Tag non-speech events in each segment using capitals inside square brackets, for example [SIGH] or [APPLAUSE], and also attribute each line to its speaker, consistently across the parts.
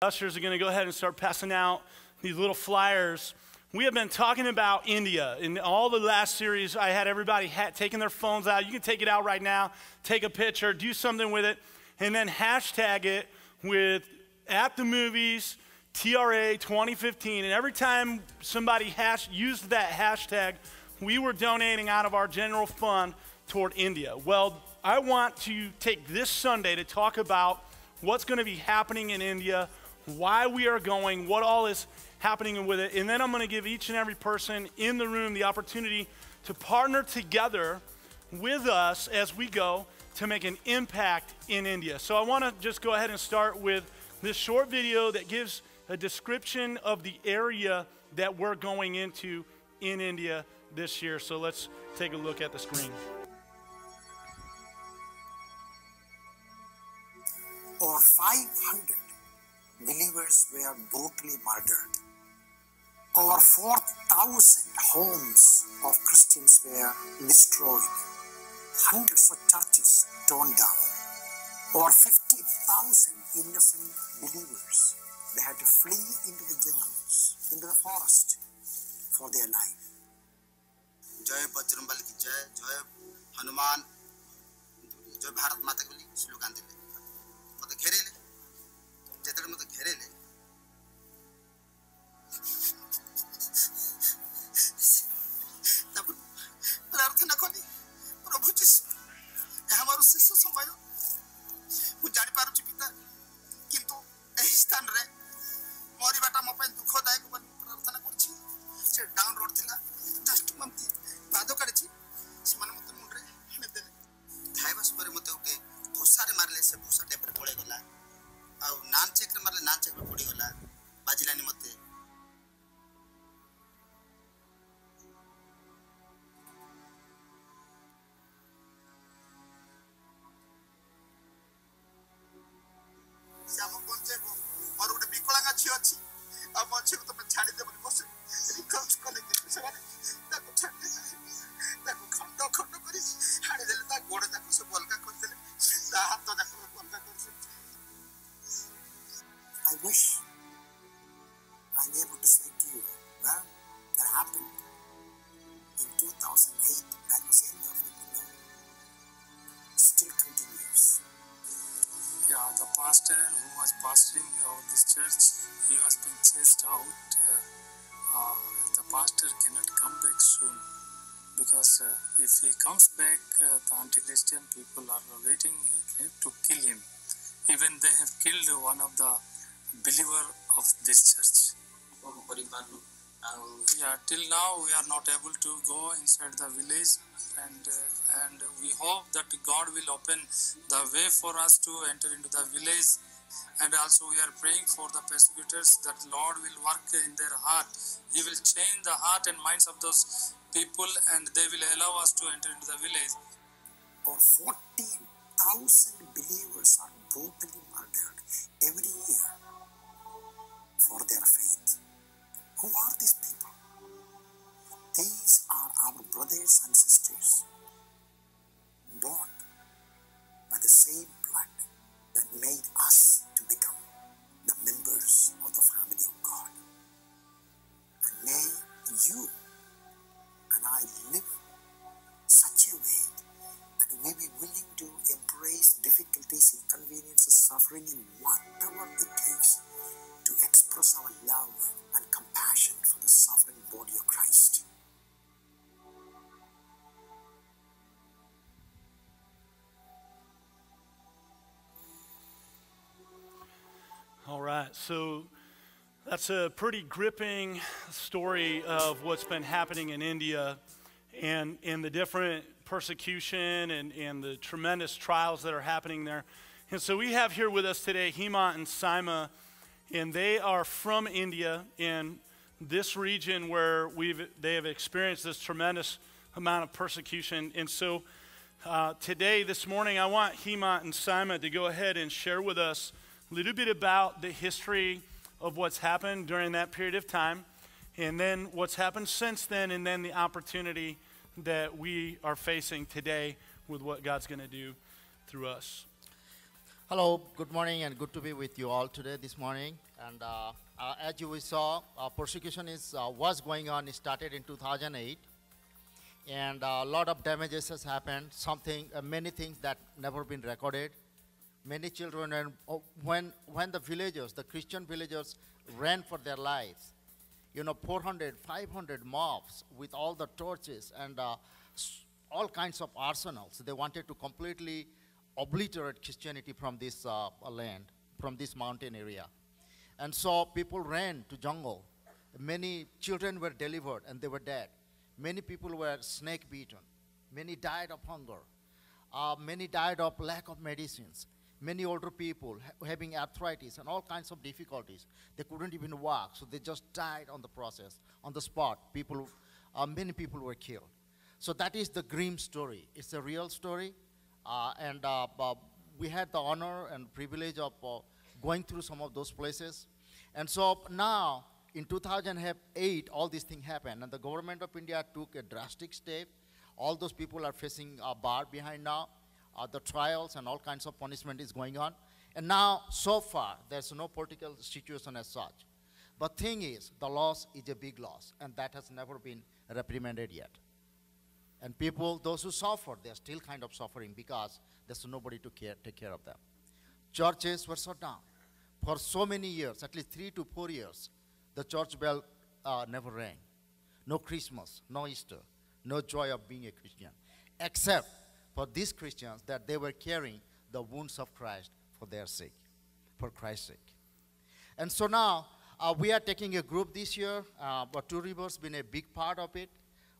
Speaker 1: Ushers are going to go ahead and start passing out these little flyers. We have been talking about India. In all the last series, I had everybody taking their phones out. You can take it out right now, take a picture, do something with it, and then hashtag it with at the movies TRA 2015. And every time somebody hash- used that hashtag, we were donating out of our general fund toward India. Well, I want to take this Sunday to talk about what's going to be happening in India why we are going, what all is happening with it. And then I'm going to give each and every person in the room the opportunity to partner together with us as we go to make an impact in India. So I want to just go ahead and start with this short video that gives a description of the area that we're going into in India this year. So let's take a look at the screen.
Speaker 2: Over 500 believers were brutally murdered. Over 4,000 homes of Christians were destroyed. Hundreds of churches torn down. Over 50,000 innocent believers, they had to flee into the jungles, into the forest for their life.
Speaker 3: जय बजरंबल की जय जय हनुमान जय भारत माता की बोली slogan देले मते घेरेले
Speaker 4: 제대로 모두 개래네 back, uh, the anti-Christian people are waiting to kill him. Even they have killed one of the believer of this church. Yeah, till now we are not able to go inside the village, and uh, and we hope that God will open the way for us to enter into the village and also we are praying for the persecutors that lord will work in their heart he will change the heart and minds of those people, and they will allow us to enter into the village.
Speaker 2: Or 14,000 believers are brutally murdered every year for their faith. Who are these people? These are our brothers and sisters, born by the same blood that made us to become the members of the family of God. And may you I live such a way that we be willing to embrace difficulties, inconveniences, suffering, and whatever it takes to express our love and compassion for the suffering body of Christ.
Speaker 1: All right, so that's a pretty gripping story of what's been happening in India and, and the different persecution and, and the tremendous trials that are happening there. And so we have here with us today Hemant and Saima, and they are from India in this region where we've, they have experienced this tremendous amount of persecution. And so uh, today, this morning, I want Hemant and Saima to go ahead and share with us a little bit about the history of what's happened during that period of time, and then what's happened since then, and then the opportunity that we are facing today with what God's going to do through us.
Speaker 5: Hello, good morning, and good to be with you all today this morning. And uh, uh, as you saw, uh, persecution is uh, was going on. It started in 2008, and a lot of damages has happened. Something, uh, many things that never been recorded. Many children, and oh, when when the villagers, the Christian villagers, ran for their lives, you know, 400, 500 mobs with all the torches and uh, all kinds of arsenals. They wanted to completely obliterate Christianity from this uh, land, from this mountain area. And so people ran to jungle. Many children were delivered and they were dead. Many people were snake beaten. Many died of hunger. Uh, many died of lack of medicines. Many older people ha- having arthritis and all kinds of difficulties. They couldn't even walk, so they just died on the process, on the spot. People, uh, many people were killed. So that is the grim story. It's a real story, uh, and uh, we had the honor and privilege of uh, going through some of those places. And so now, in 2008, all these things happened, and the government of India took a drastic step. All those people are facing a bar behind now. Uh, the trials and all kinds of punishment is going on. And now, so far, there's no political situation as such. But thing is, the loss is a big loss, and that has never been reprimanded yet. And people, those who suffer, they're still kind of suffering because there's nobody to care, take care of them. Churches were shut down. For so many years, at least three to four years, the church bell uh, never rang. No Christmas, no Easter, no joy of being a Christian, except for these Christians that they were carrying the wounds of Christ for their sake, for Christ's sake. And so now uh, we are taking a group this year, uh, but Two Rivers been a big part of it.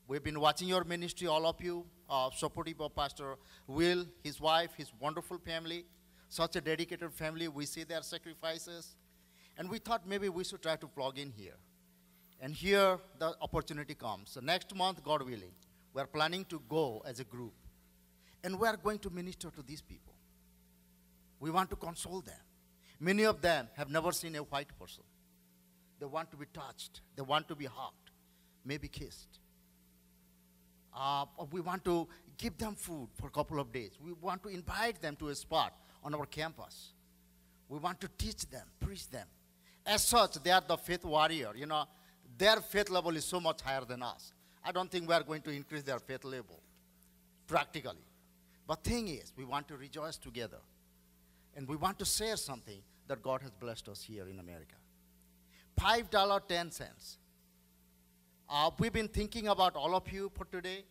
Speaker 5: We've been watching your ministry, all of you, uh, supportive of Pastor Will, his wife, his wonderful family, such a dedicated family. We see their sacrifices. And we thought maybe we should try to plug in here. And here the opportunity comes. So next month, God willing, we are planning to go as a group. And we are going to minister to these people. We want to console them. Many of them have never seen a white person. They want to be touched, they want to be hugged, maybe kissed. Uh, we want to give them food for a couple of days. We want to invite them to a spot on our campus. We want to teach them, preach them. As such, they are the faith warrior. You know, their faith level is so much higher than us. I don't think we are going to increase their faith level practically. But thing is, we want to rejoice together. And we want to share something that God has blessed us here in America. $5.10. Uh, we've been thinking about all of you for today.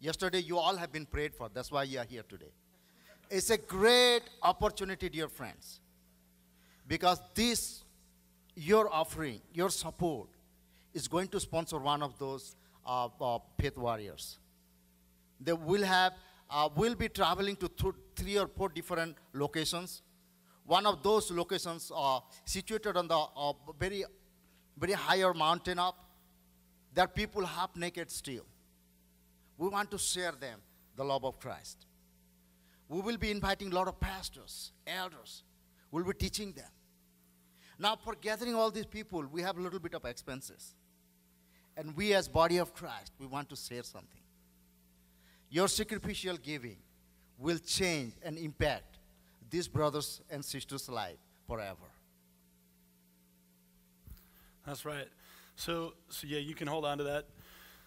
Speaker 5: Yesterday, you all have been prayed for. That's why you are here today. It's a great opportunity, dear friends, because this, your offering, your support, is going to sponsor one of those uh, uh, faith warriors. They will have, uh, will be traveling to th- three or four different locations. One of those locations are situated on the uh, very, very higher mountain up. There people half naked still. We want to share them the love of Christ. We will be inviting a lot of pastors, elders. We'll be teaching them. Now, for gathering all these people, we have a little bit of expenses. And we, as body of Christ, we want to share something. Your sacrificial giving will change and impact these brothers and sisters' life forever.
Speaker 1: That's right. So, so yeah, you can hold on to that.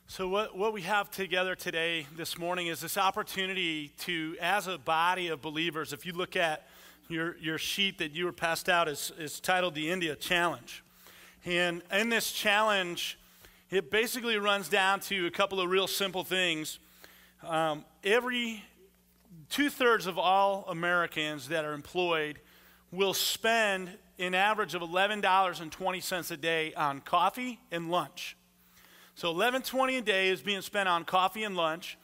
Speaker 1: So, what, what we have together today, this morning, is this opportunity to, as a body of believers, if you look at your, your sheet that you were passed out, is, is titled the India Challenge. And in this challenge, it basically runs down to a couple of real simple things. Um, every two thirds of all Americans that are employed will spend an average of $11.20 a day on coffee and lunch. So 11.20 a day is being spent on coffee and lunch,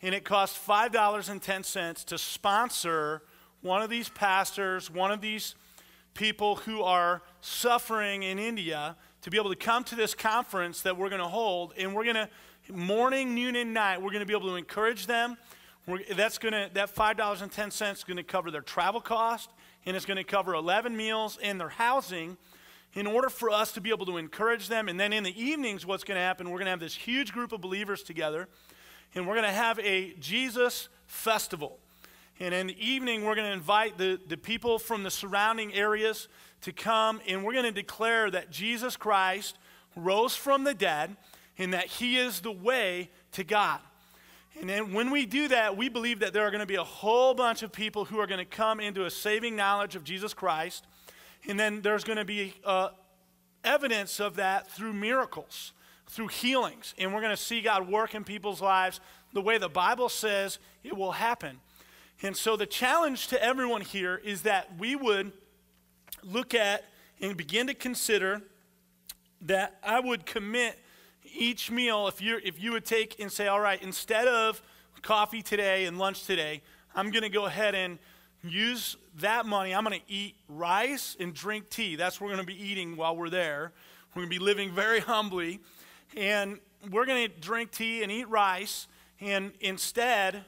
Speaker 1: and it costs $5.10 to sponsor one of these pastors, one of these people who are suffering in India to be able to come to this conference that we're going to hold, and we're going to morning, noon, and night, we're going to be able to encourage them. We're, that's going to that five dollars and ten cents is going to cover their travel cost, and it's going to cover eleven meals and their housing. In order for us to be able to encourage them, and then in the evenings, what's going to happen? We're going to have this huge group of believers together, and we're going to have a Jesus festival. And in the evening, we're going to invite the, the people from the surrounding areas to come, and we're going to declare that Jesus Christ rose from the dead and that he is the way to God. And then when we do that, we believe that there are going to be a whole bunch of people who are going to come into a saving knowledge of Jesus Christ. And then there's going to be uh, evidence of that through miracles, through healings. And we're going to see God work in people's lives the way the Bible says it will happen. And so the challenge to everyone here is that we would look at and begin to consider that I would commit each meal, if you if you would take and say, all right, instead of coffee today and lunch today, I'm going to go ahead and use that money. I'm going to eat rice and drink tea. That's what we're going to be eating while we're there. We're going to be living very humbly, and we're going to drink tea and eat rice. And instead,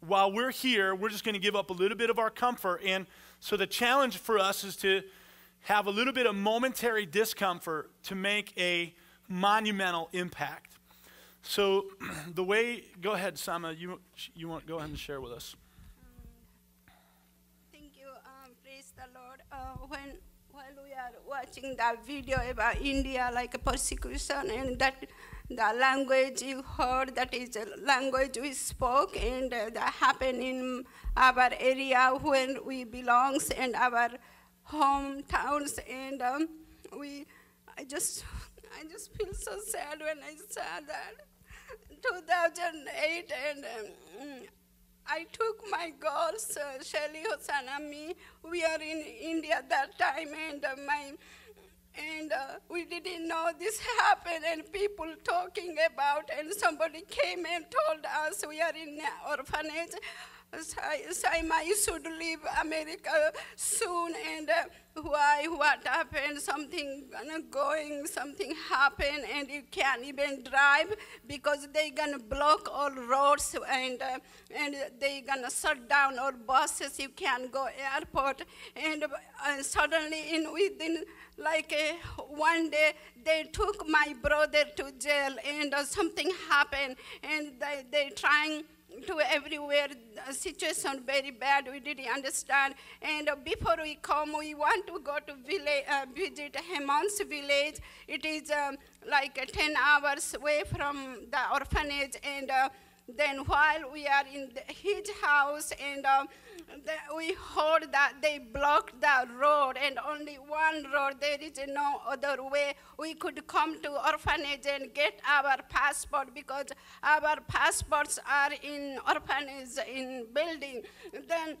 Speaker 1: while we're here, we're just going to give up a little bit of our comfort. And so the challenge for us is to have a little bit of momentary discomfort to make a monumental impact. So [CLEARS THROAT] the way, go ahead, Saima, you, you want go ahead and share with us.
Speaker 6: Thank you. Um, praise the Lord. Uh, when while we are watching that video about India, like a persecution, and that the language you heard, that is the language we spoke, and uh, that happened in our area when we belongs and our hometowns, and um, we, I just, I just feel so sad when I saw that. 2008, and um, I took my girls, uh, Shelly, me. We are in India that time, and uh, my and uh, we didn't know this happened, and people talking about, and somebody came and told us we are in orphanage. Saima, you should leave America soon, and uh, why, what happened, something gonna going, something happened, and you can't even drive because they gonna block all roads, and, uh, and they gonna shut down all buses, you can't go airport, and uh, suddenly in within like uh, one day they took my brother to jail and uh, something happened and they, they trying to everywhere, situation very bad, we didn't understand. And uh, before we come, we want to go to village, uh, visit Hemon's village. It is um, like uh, 10 hours away from the orphanage. And uh, then while we are in the, his house and um, we heard that they blocked the road and only one road, there is no other way we could come to orphanage and get our passport because our passports are in orphanage in building. Then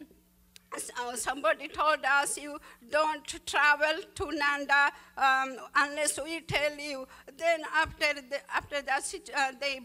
Speaker 6: somebody told us you don't travel to Nanda um, unless we tell you. Then after the, after that, uh, they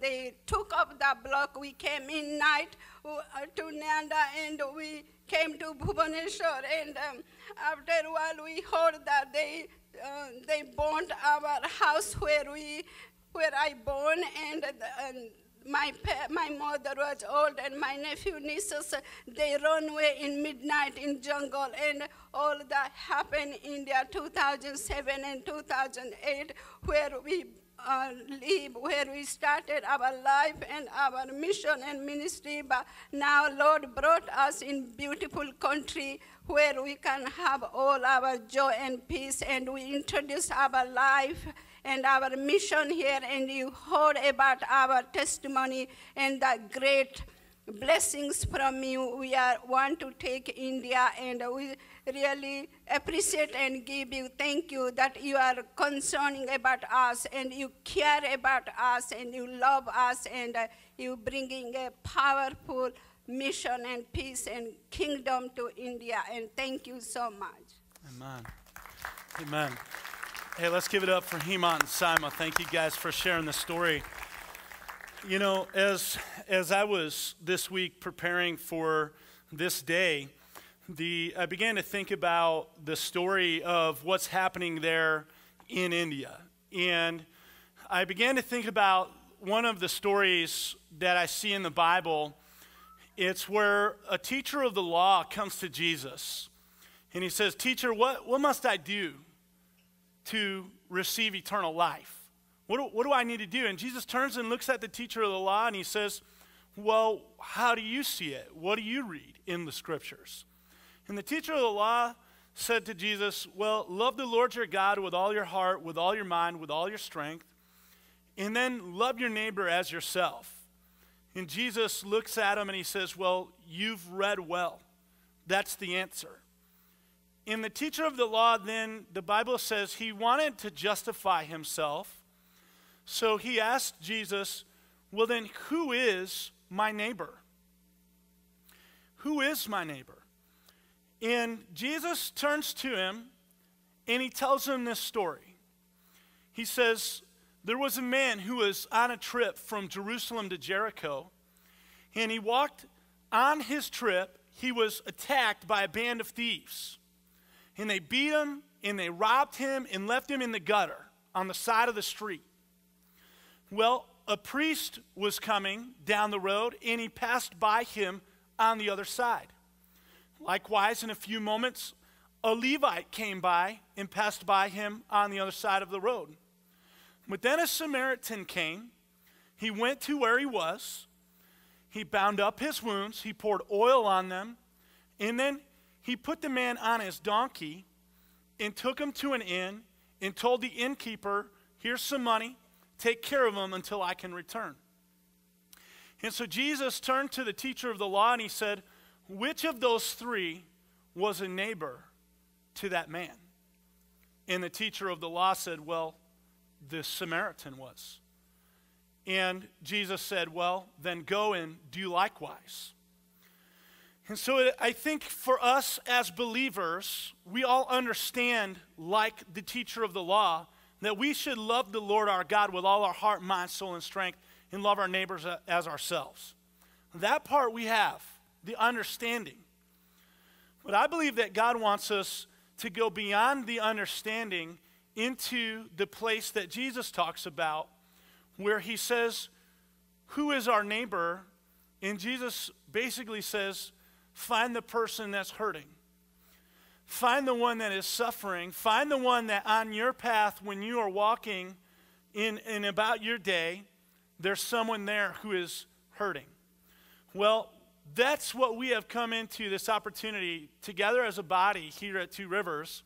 Speaker 6: they took up the block. We came in night uh, to Nanda and we came to Bhubaneswar. And um, after a while, we heard that they uh, they burned our house where we where I born and. and my, my mother was old and my nephew, nieces, they run away in midnight in jungle and all that happened in India 2007 and 2008 where we uh, live, where we started our life and our mission and ministry. But now Lord brought us in beautiful country where we can have all our joy and peace and we introduce our life and our mission here, and you heard about our testimony and the great blessings from you. We are want to take India, and we really appreciate and give you thank you that you are concerning about us, and you care about us, and you love us, and uh, you bringing a powerful mission and peace and kingdom to India. And thank you so much.
Speaker 1: Amen. Amen. Hey, let's give it up for Hemant and Sima. Thank you guys for sharing the story. You know, as as I was this week preparing for this day, the I began to think about the story of what's happening there in India. And I began to think about one of the stories that I see in the Bible. It's where a teacher of the law comes to Jesus and he says, Teacher, what, what must I do to receive eternal life? What do, what do I need to do? And Jesus turns and looks at the teacher of the law and he says, well, how do you see it? What do you read in the scriptures? And the teacher of the law said to Jesus, Well, love the Lord your God with all your heart, with all your mind, with all your strength, and then love your neighbor as yourself. And Jesus looks at him and he says, Well, you've read well. That's the answer. In the teacher of the law, then, the Bible says he wanted to justify himself. So he asked Jesus, Well, then, who is my neighbor? Who is my neighbor? And Jesus turns to him and he tells him this story. He says, There was a man who was on a trip from Jerusalem to Jericho, and he walked on his trip, he was attacked by a band of thieves. And they beat him and they robbed him and left him in the gutter on the side of the street. Well, a priest was coming down the road and he passed by him on the other side. Likewise, in a few moments, a Levite came by and passed by him on the other side of the road. But then a Samaritan came. He went to where he was. He bound up his wounds. He poured oil on them. And then he put the man on his donkey and took him to an inn and told the innkeeper, Here's some money. Take care of him until I can return. And so Jesus turned to the teacher of the law and he said, Which of those three was a neighbor to that man? And the teacher of the law said, Well, the Samaritan was. And Jesus said, Well, then go and do likewise. And so I think for us as believers, we all understand, like the teacher of the law, that we should love the Lord our God with all our heart, mind, soul, and strength, and love our neighbors as ourselves. That part we have, the understanding. But I believe that God wants us to go beyond the understanding into the place that Jesus talks about, where he says, Who is our neighbor? And Jesus basically says, Find the person that's hurting. Find the one that is suffering. Find the one that on your path, when you are walking in, in about your day, there's someone there who is hurting. Well, that's what we have come into this opportunity together as a body here at Two Rivers.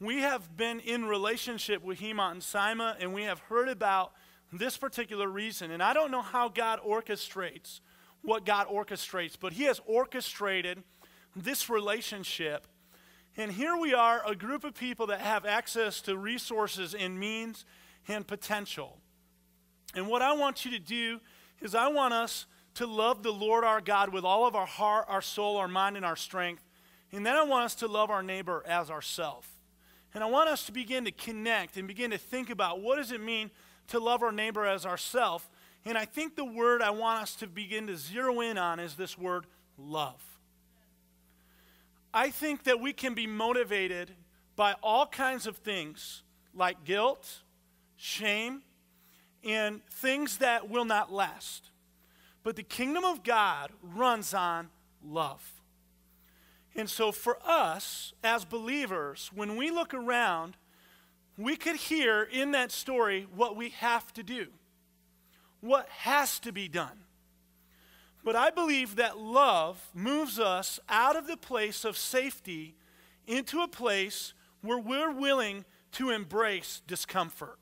Speaker 1: We have been in relationship with Hemant and Sima, and we have heard about this particular reason. And I don't know how God orchestrates what God orchestrates, but He has orchestrated this relationship and here we are, a group of people that have access to resources and means and potential. And what I want you to do is, I want us to love the Lord our God with all of our heart, our soul, our mind, and our strength. And then I want us to love our neighbor as ourself. And I want us to begin to connect and begin to think about what does it mean to love our neighbor as ourself. And I think the word I want us to begin to zero in on is this word love. I think that we can be motivated by all kinds of things like guilt, shame, and things that will not last. But the kingdom of God runs on love. And so, for us as believers, when we look around, we could hear in that story what we have to do, what has to be done. But I believe that love moves us out of the place of safety into a place where we're willing to embrace discomfort.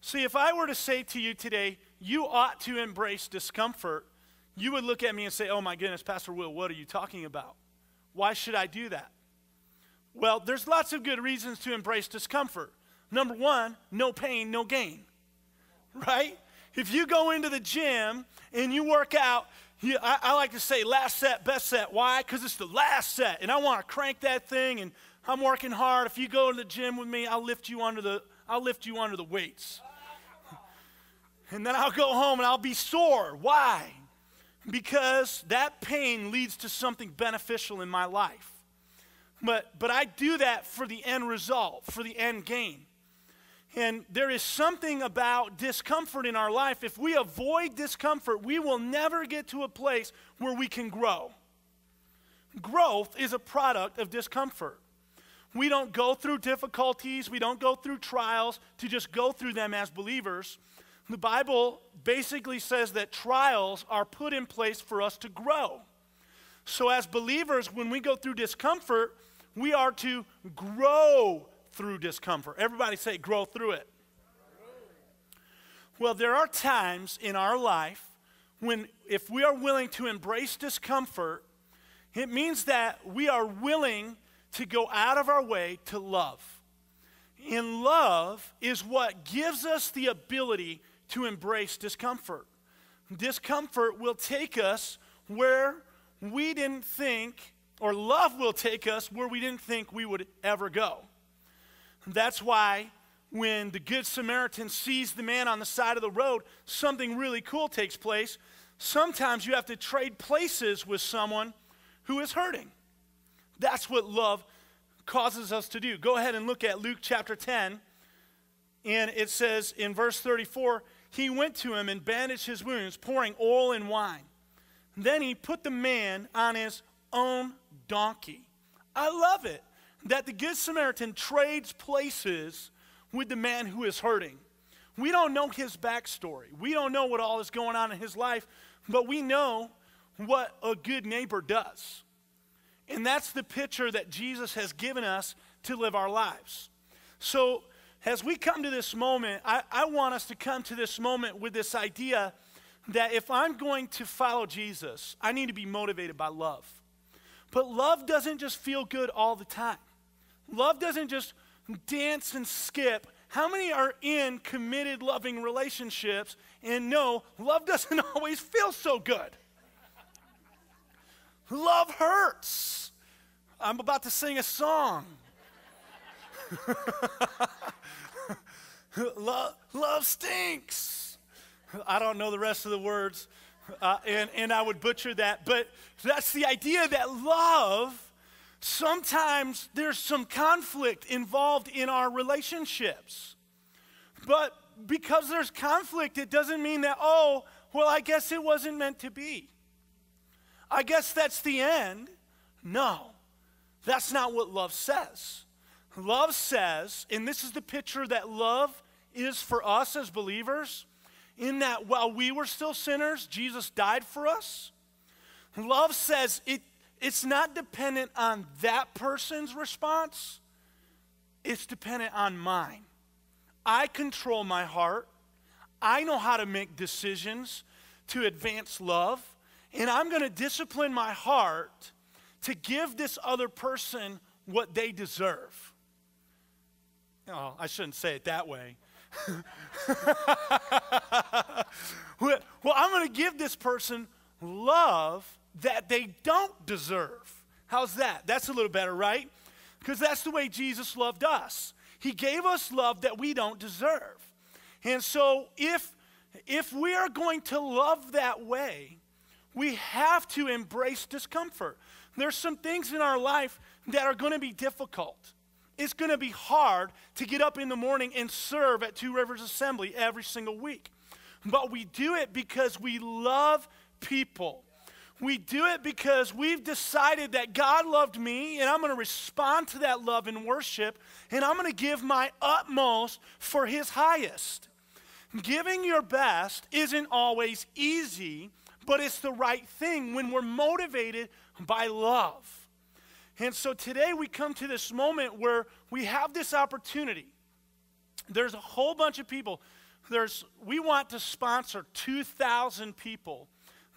Speaker 1: See, if I were to say to you today, you ought to embrace discomfort, you would look at me and say, oh my goodness, Pastor Will, what are you talking about? Why should I do that? Well, there's lots of good reasons to embrace discomfort. Number one, no pain, no gain. [LAUGHS] Right? If you go into the gym and you work out, you, I, I, like to say last set, best set. Why? Because it's the last set, and I want to crank that thing, and I'm working hard. If you go to the gym with me, I'll lift you under the, I'll lift you under the weights. [LAUGHS] And then I'll go home and I'll be sore. Why? Because that pain leads to something beneficial in my life. But, but I do that for the end result, for the end gain. And there is something about discomfort in our life. If we avoid discomfort, we will never get to a place where we can grow. Growth is a product of discomfort. We don't go through difficulties, we don't go through trials to just go through them as believers. The Bible basically says that trials are put in place for us to grow. So, as believers, when we go through discomfort, we are to grow through discomfort. Everybody say, grow through it. Well, there are times in our life when, if we are willing to embrace discomfort, it means that we are willing to go out of our way to love. And love is what gives us the ability to embrace discomfort. Discomfort will take us where we didn't think, or love will take us where we didn't think we would ever go. That's why when the Good Samaritan sees the man on the side of the road, something really cool takes place. Sometimes you have to trade places with someone who is hurting. That's what love causes us to do. Go ahead and look at Luke chapter 10. And it says in verse 34 He went to him and bandaged his wounds, pouring oil and wine. Then he put the man on his own donkey. I love it that the Good Samaritan trades places with the man who is hurting. We don't know his backstory. We don't know what all is going on in his life, but we know what a good neighbor does. And that's the picture that Jesus has given us to live our lives. So, as we come to this moment, I, I, want us to come to this moment with this idea that if I'm going to follow Jesus, I need to be motivated by love. But love doesn't just feel good all the time. Love doesn't just dance and skip. How many are in committed, loving relationships and know love doesn't [LAUGHS] always feel so good? Love hurts. I'm about to sing a song. [LAUGHS] love, love stinks. I don't know the rest of the words, uh, and, and I would butcher that, but that's the idea that love sometimes there's some conflict involved in our relationships. But because there's conflict, it doesn't mean that, oh, well, I guess it wasn't meant to be. I guess that's the end. No, that's not what love says. Love says, and this is the picture that love is for us as believers, in that while we were still sinners, Jesus died for us. Love says it it's not dependent on that person's response, it's dependent on mine. I control my heart. I know how to make decisions to advance love, and I'm going to discipline my heart to give this other person what they deserve. Oh, I shouldn't say it that way. [LAUGHS] well, I'm going to give this person love that they don't deserve. How's that? That's a little better, right? Because that's the way Jesus loved us. He gave us love that we don't deserve. And so if if we are going to love that way, we have to embrace discomfort. There's some things in our life that are going to be difficult. It's going to be hard to get up in the morning and serve at Two Rivers Assembly every single week. But we do it because we love people. We do it because we've decided that God loved me, and I'm going to respond to that love in worship, and I'm going to give my utmost for His highest. Giving your best isn't always easy, but it's the right thing when we're motivated by love. And so today we come to this moment where we have this opportunity. There's a whole bunch of people. There's, we want to sponsor 2,000 people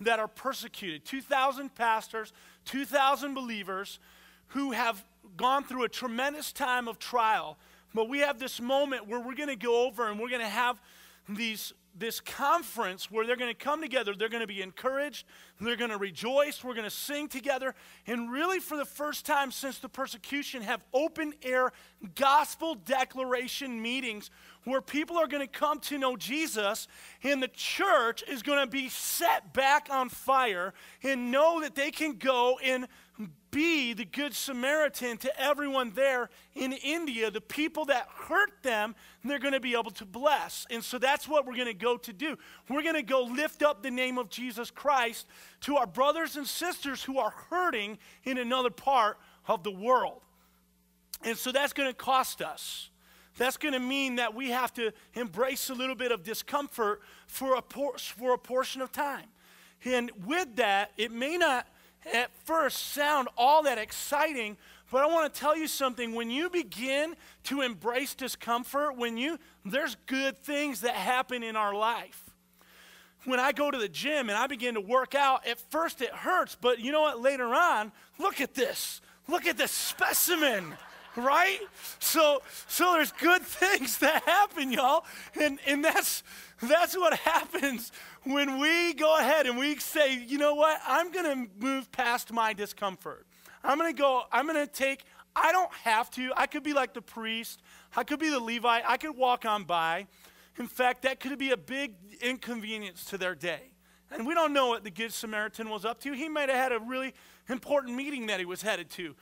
Speaker 1: that are persecuted 2,000 pastors, 2,000 believers who have gone through a tremendous time of trial. But we have this moment where we're going to go over and we're going to have these this conference where they're going to come together. They're going to be encouraged. They're going to rejoice. We're going to sing together. And really, for the first time since the persecution, have open air gospel declaration meetings where people are going to come to know Jesus and the church is going to be set back on fire and know that they can go and be the Good Samaritan to everyone there in India, the people that hurt them, they're going to be able to bless. And so that's what we're going to go to do. We're going to go lift up the name of Jesus Christ to our brothers and sisters who are hurting in another part of the world. And so that's going to cost us. That's going to mean that we have to embrace a little bit of discomfort for a, por- for a portion of time. And with that, it may not at first sound all that exciting, but I want to tell you something. When you begin to embrace discomfort, when you there's good things that happen in our life. When I go to the gym and I begin to work out, at first it hurts, but you know what? Later on, look at this. Look at this specimen right? So, so there's good [LAUGHS] things that happen, y'all, and and that's that's what happens when we go ahead and we say, you know what? I'm going to move past my discomfort. I'm going to go. I'm going to take. I don't have to. I could be like the priest. I could be the Levite. I could walk on by. In fact, that could be a big inconvenience to their day. And we don't know what the Good Samaritan was up to. He might have had a really important meeting that he was headed to.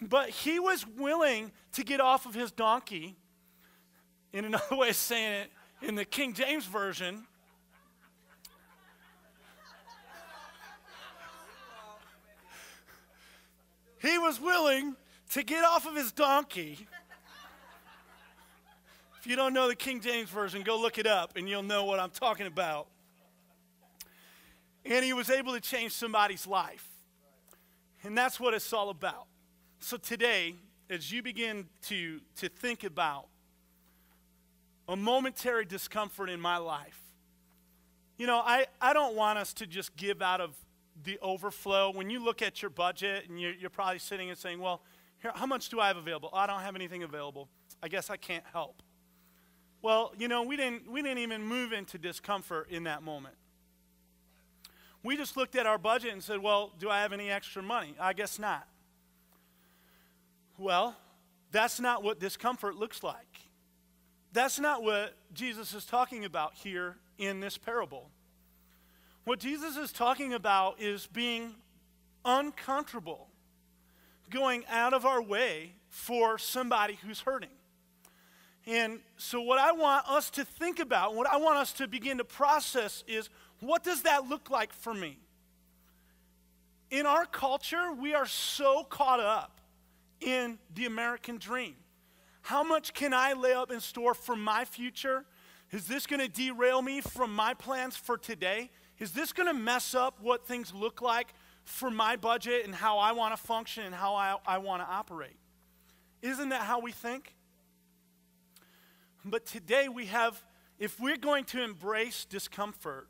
Speaker 1: But he was willing to get off of his donkey, in another way of saying it, in the King James Version. He was willing to get off of his donkey. If you don't know the King James Version, go look it up and you'll know what I'm talking about. And he was able to change somebody's life. And that's what it's all about. So today, as you begin to, to think about a momentary discomfort in my life, you know, I, I don't want us to just give out of the overflow. When you look at your budget and you're, you're probably sitting and saying, well, here, how much do I have available? Oh, I don't have anything available. I guess I can't help. Well, you know, we didn't, we didn't even move into discomfort in that moment. We just looked at our budget and said, well, do I have any extra money? I guess not. Well, that's not what discomfort looks like. That's not what Jesus is talking about here in this parable. What Jesus is talking about is being uncomfortable, going out of our way for somebody who's hurting. And so, what I want us to think about, what I want us to begin to process is what does that look like for me? In our culture, we are so caught up in the American dream. How much can I lay up in store for my future? Is this going to derail me from my plans for today? Is this going to mess up what things look like for my budget and how I want to function and how I, I want to operate? Isn't that how we think? But today we have, if we're going to embrace discomfort,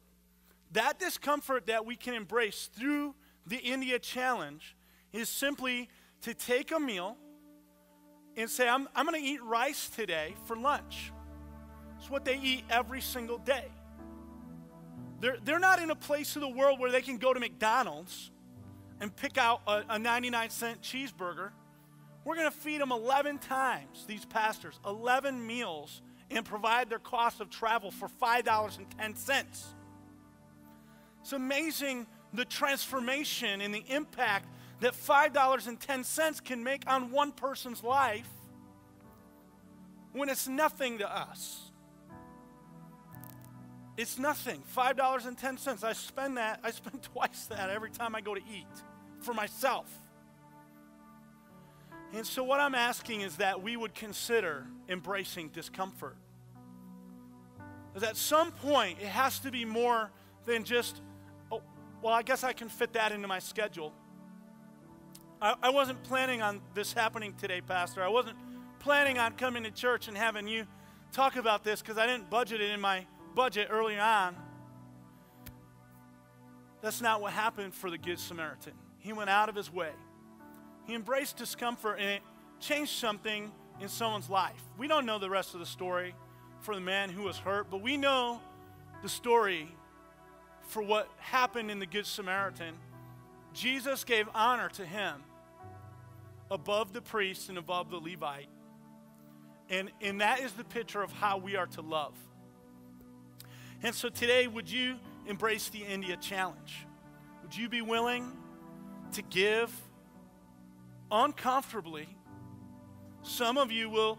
Speaker 1: that discomfort that we can embrace through the India Challenge is simply to take a meal and say, I'm, I'm going to eat rice today for lunch. It's what they eat every single day. They're, they're not in a place of the world where they can go to McDonald's and pick out a, a 99 cent cheeseburger. We're going to feed them 11 times, these pastors, 11 meals, and provide their cost of travel for $5.10. It's amazing the transformation and the impact that $5.10 can make on one person's life when it's nothing to us. It's nothing. $5.10. I spend that, I spend [LAUGHS] twice that every time I go to eat for myself. And so, what I'm asking is that we would consider embracing discomfort. Because at some point, it has to be more than just, oh, well, I guess I can fit that into my schedule. I, I wasn't planning on this happening today, Pastor. I wasn't planning on coming to church and having you talk about this because I didn't budget it in my budget early on. That's not what happened for the Good Samaritan. He went out of his way. He embraced discomfort and it changed something in someone's life. We don't know the rest of the story for the man who was hurt, but we know the story for what happened in the Good Samaritan Jesus gave honor to him above the priest and above the Levite. And, and that is the picture of how we are to love. And so today, would you embrace the India challenge? Would you be willing to give uncomfortably? Some of you will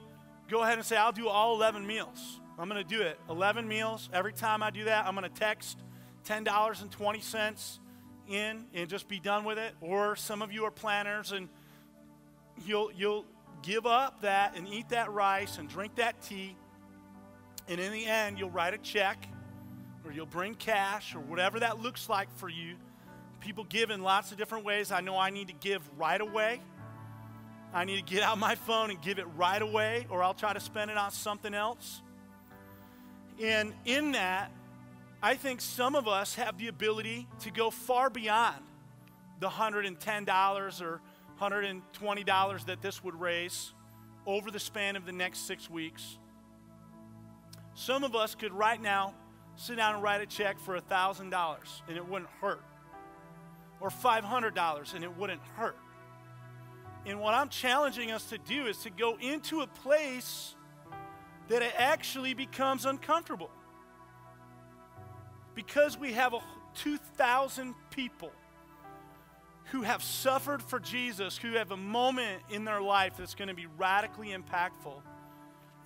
Speaker 1: go ahead and say, I'll do all 11 meals. I'm going to do it. 11 meals. Every time I do that, I'm going to text $10.20 in and just be done with it. Or some of you are planners and you'll, you'll give up that and eat that rice and drink that tea. And in the end, you'll write a check or you'll bring cash or whatever that looks like for you. People give in lots of different ways. I know I need to give right away. I need to get out my phone and give it right away, or I'll try to spend it on something else. And in that, I think some of us have the ability to go far beyond the $110 or $120 that this would raise over the span of the next six weeks. Some of us could right now sit down and write a check for $1,000 and it wouldn't hurt, or $500 and it wouldn't hurt. And what I'm challenging us to do is to go into a place that it actually becomes uncomfortable. Because we have 2,000 people who have suffered for Jesus, who have a moment in their life that's going to be radically impactful.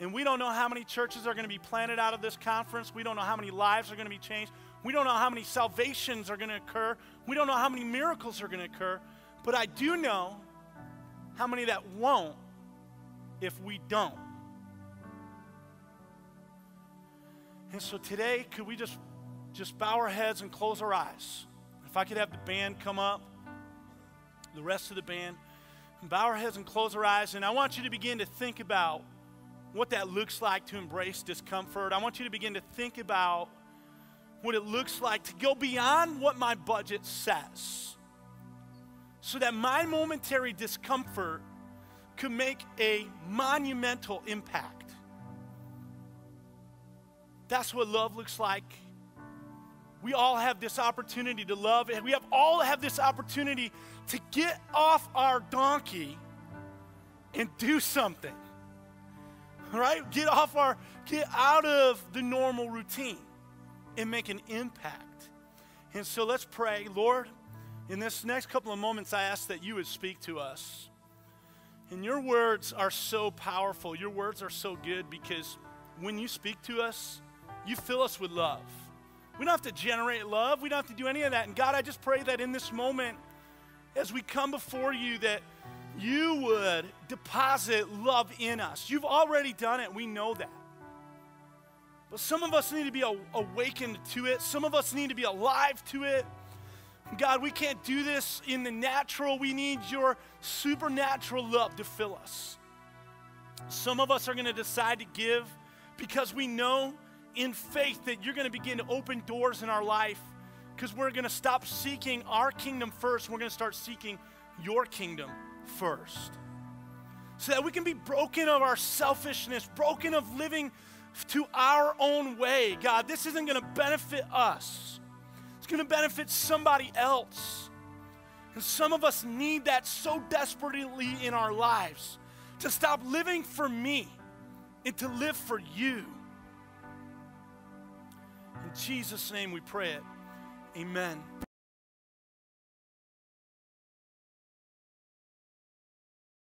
Speaker 1: And we don't know how many churches are going to be planted out of this conference. We don't know how many lives are going to be changed. We don't know how many salvations are going to occur. We don't know how many miracles are going to occur. But I do know how many that won't if we don't. And so today, could we just just bow our heads and close our eyes? If I could have the band come up, the rest of the band, bow our heads and close our eyes, and I want you to begin to think about what that looks like to embrace discomfort. I want you to begin to think about what it looks like to go beyond what my budget says so that my momentary discomfort could make a monumental impact. That's what love looks like. We all have this opportunity to love, and we have all have this opportunity to get off our donkey and do something. Right? Get off our, get out of the normal routine and make an impact. And so let's pray, Lord. In this next couple of moments, I ask that you would speak to us. And your words are so powerful. Your words are so good because when you speak to us, you fill us with love. We don't have to generate love. We don't have to do any of that. And God, I just pray that in this moment, as we come before you, that you would deposit love in us. You've already done it. We know that. But some of us need to be awakened to it. Some of us need to be alive to it. God, we can't do this in the natural. We need your supernatural love to fill us. Some of us are going to decide to give because we know in faith that you're going to begin to open doors in our life because we're going to stop seeking our kingdom first. We're going to start seeking your kingdom first. So that we can be broken of our selfishness, broken of living to our own way. God, this isn't going to benefit us it's going to benefit somebody else. And some of us need that so desperately in our lives to stop living for me and to live for you. In Jesus' name we pray it. Amen.